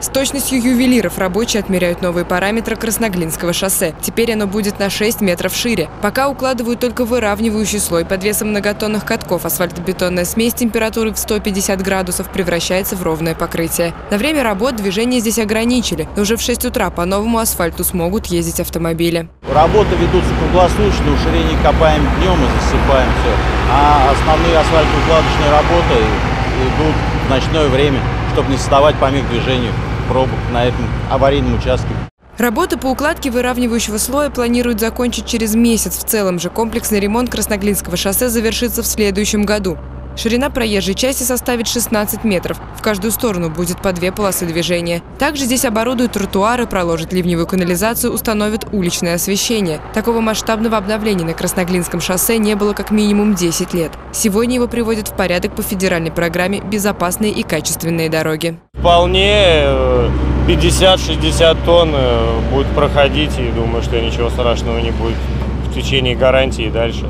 С точностью ювелиров рабочие отмеряют новые параметры Красноглинского шоссе. Теперь оно будет на 6 метров шире. Пока укладывают только выравнивающий слой. Под весом многотонных катков асфальтобетонная смесь температуры в 150 градусов превращается в ровное покрытие. На время работ движение здесь ограничили, но уже в 6 утра по новому асфальту смогут ездить автомобили. Работы ведутся круглосуточно, уширение копаем днем и засыпаем все. А основные асфальтоукладочные работы идут в ночное время, чтобы не создавать помех движению пробок на этом аварийном участке. Работы по укладке выравнивающего слоя планируют закончить через месяц. В целом же комплексный ремонт Красноглинского шоссе завершится в следующем году. Ширина проезжей части составит 16 метров. В каждую сторону будет по две полосы движения. Также здесь оборудуют тротуары, проложат ливневую канализацию, установят уличное освещение. Такого масштабного обновления на Красноглинском шоссе не было как минимум 10 лет. Сегодня его приводят в порядок по федеральной программе «Безопасные и качественные дороги». Вполне 50-60 э, тонн э, будет проходить, и думаю, что ничего страшного не будет в течение гарантии дальше.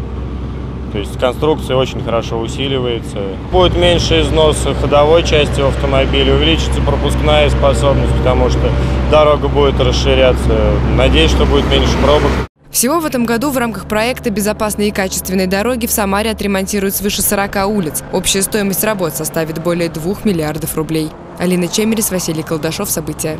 То есть конструкция очень хорошо усиливается. Будет меньше износ ходовой части автомобиля, увеличится пропускная способность, потому что дорога будет расширяться. Надеюсь, что будет меньше пробок. Всего в этом году в рамках проекта «Безопасные и качественные дороги» в Самаре отремонтируют свыше 40 улиц. Общая стоимость работ составит более 2 миллиардов рублей. Алина Чемерис, Василий Колдашов. События.